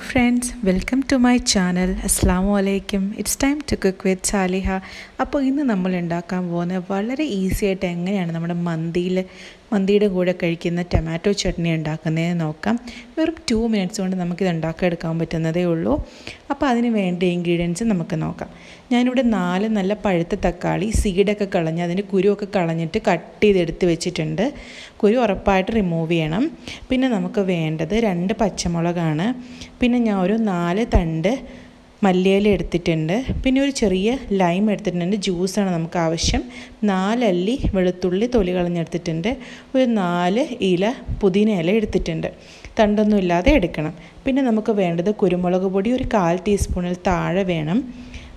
Friends welcome to my channel അസ്സാം വലൈക്കും it's time to cook with Saliha അപ്പോൾ ഇന്ന് നമ്മൾ ഉണ്ടാക്കാൻ പോകുന്നത് വളരെ ഈസി ആയിട്ട് എങ്ങനെയാണ് നമ്മുടെ മന്തിയിൽ മന്തിയുടെ കൂടെ കഴിക്കുന്ന ടൊമാറ്റോ ചട്നി ഉണ്ടാക്കുന്നതിന് നോക്കാം. വെറും ടു മിനിറ്റ്സ് കൊണ്ട് നമുക്കിത് ഉണ്ടാക്കിയെടുക്കാൻ പറ്റുന്നതേ ഉള്ളൂ. അപ്പോൾ അതിന് വേണ്ട ഇൻഗ്രീഡിയൻസ് നമുക്ക് നോക്കാം. ഞാനിവിടെ നാല് നല്ല പഴുത്ത തക്കാളി സീഡൊക്കെ കളഞ്ഞ് അതിന്റെ കുരുവൊക്കെ കളഞ്ഞിട്ട് കട്ട് ചെയ്തെടുത്ത് വെച്ചിട്ടുണ്ട്. കുരു ഉറപ്പായിട്ട് റിമൂവ് ചെയ്യണം. പിന്നെ നമുക്ക് വേണ്ടത് രണ്ട് പച്ചമുളകാണ്. പിന്നെ ഞാൻ ഒരു നാല് തണ്ട് മല്ലിയില എടുത്തിട്ടുണ്ട്. പിന്നെ ഒരു ചെറിയ ലൈം എടുത്തിട്ടുണ്ട്. ജ്യൂസാണ് നമുക്ക് ആവശ്യം. നാലല്ലി വെളുത്തുള്ളി തൊലി കളഞ്ഞെടുത്തിട്ടുണ്ട്. ഒരു നാല് ഇല പുതിന ഇല എടുത്തിട്ടുണ്ട്. തണ്ടൊന്നും ഇല്ലാതെ എടുക്കണം. പിന്നെ നമുക്ക് വേണ്ടത് കുരുമുളക് പൊടി ഒരു കാൽ ടീസ്പൂണിൽ താഴെ വേണം.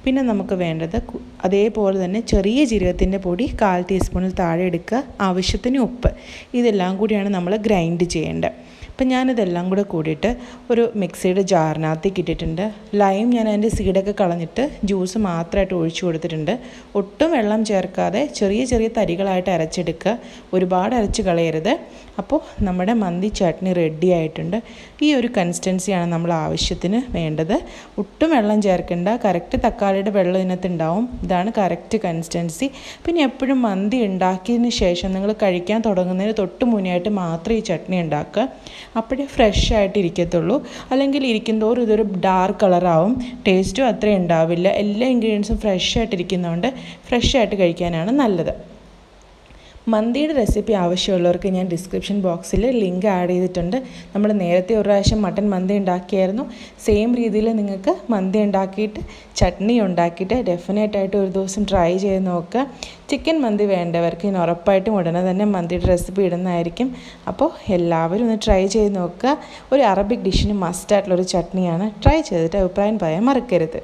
പിന്നെ നമുക്ക് വേണ്ടത് അതേപോലെ തന്നെ ചെറിയ ജീരകത്തിന്റെ പൊടി കാൽ ടീസ്പൂണിൽ താഴെ എടുക്കുക. ആവശ്യത്തിന് ഉപ്പ്. ഇതെല്ലാം കൂടിയാണ് നമ്മൾ ഗ്രൈൻഡ് ചെയ്യേണ്ടത്. അപ്പം ഞാനിതെല്ലാം കൂടെ കൂടിയിട്ട് ഒരു മിക്സിയുടെ ജാറിനകത്തേക്ക് ഇട്ടിട്ടുണ്ട്. ലൈം ഞാൻ അതിന്റെ സീഡൊക്കെ കളഞ്ഞിട്ട് ജ്യൂസ് മാത്രമായിട്ട് ഒഴിച്ചു കൊടുത്തിട്ടുണ്ട്. ഒട്ടും വെള്ളം ചേർക്കാതെ ചെറിയ ചെറിയ തരികളായിട്ട് അരച്ചെടുക്കുക. ഒരുപാട് അരച്ച് കളയരുത്. അപ്പോൾ നമ്മുടെ മന്തി ചട്നി റെഡി ആയിട്ടുണ്ട്. ഈ ഒരു കൺസിസ്റ്റൻസിയാണ് നമ്മൾ ആവശ്യത്തിന് വേണ്ടത്. ഒട്ടും വെള്ളം ചേർക്കേണ്ട. കറക്റ്റ് തക്കാളിയുടെ വെള്ളം ഇതിനകത്ത് ഉണ്ടാവും. ഇതാണ് കറക്റ്റ് കൺസിസ്റ്റൻസി. പിന്നെ എപ്പോഴും മന്തി ഉണ്ടാക്കിയതിന് ശേഷം നിങ്ങൾ കഴിക്കാൻ തുടങ്ങുന്നതിന് തൊട്ട് മുന്നേ ആയിട്ട് മാത്രം ഈ ചട്നി ഉണ്ടാക്കുക. അപ്പോഴേ ഫ്രഷ് ആയിട്ട് ഇരിക്കത്തുള്ളൂ. അല്ലെങ്കിൽ ഇരിക്കുന്തോറും ഇതൊരു ഡാർക്ക് കളറാവും ടേസ്റ്റും അത്രയും ഉണ്ടാവില്ല. എല്ലാ ഇൻഗ്രീഡിയൻസും ഫ്രഷ് ആയിട്ട് ഇരിക്കുന്നതുകൊണ്ട് ഫ്രഷ് ആയിട്ട് കഴിക്കാനാണ് നല്ലത്. മന്തിയുടെ റെസിപ്പി ആവശ്യമുള്ളവർക്ക് ഞാൻ ഡിസ്ക്രിപ്ഷൻ ബോക്സിൽ ലിങ്ക് ആഡ് ചെയ്തിട്ടുണ്ട്. നമ്മൾ നേരത്തെ ഒരു പ്രാവശ്യം മട്ടൻ മന്തി ഉണ്ടാക്കിയായിരുന്നു. സെയിം രീതിയിൽ നിങ്ങൾക്ക് മന്തി ഉണ്ടാക്കിയിട്ട് ചട്നി ഉണ്ടാക്കിയിട്ട് ഡെഫിനറ്റായിട്ട് ഒരു ദിവസം ട്രൈ ചെയ്ത് നോക്കുക. ചിക്കൻ മന്തി വേണ്ടവർക്ക് ഞാൻ ഉറപ്പായിട്ടും ഉടനെ തന്നെ മന്തിയുടെ റെസിപ്പി ഇടുന്നതായിരിക്കും. അപ്പോൾ എല്ലാവരും ഒന്ന് ട്രൈ ചെയ്ത് നോക്കുക. ഒരു അറബിക് ഡിഷിന് മസ്റ്റായിട്ടുള്ളൊരു ചട്നിയാണ്. ട്രൈ ചെയ്തിട്ട് അഭിപ്രായം പറയാൻ മറക്കരുത്.